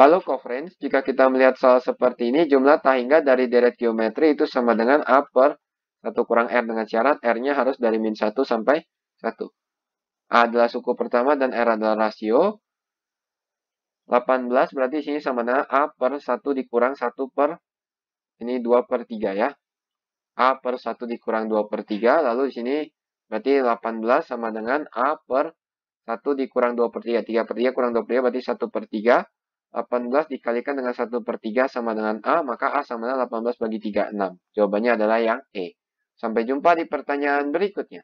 Halo co-friends, jika kita melihat soal seperti ini, jumlah tak hingga dari deret geometri itu sama dengan A per 1 kurang R dengan syarat R-nya harus dari min 1 sampai 1. A adalah suku pertama dan R adalah rasio. 18 berarti sini sama dengan A per 1 dikurang 1 per, ini 2 per 3 ya. A per 1 dikurang 2 per 3, lalu di sini berarti 18 sama dengan A per 1 dikurang 2 per 3. 3 per 3 kurang 2 per 3 berarti 1 per 3. 18 dikalikan dengan 1 per 3 sama dengan A, maka A sama dengan 18 bagi 3, 6. Jawabannya adalah yang E. Sampai jumpa di pertanyaan berikutnya.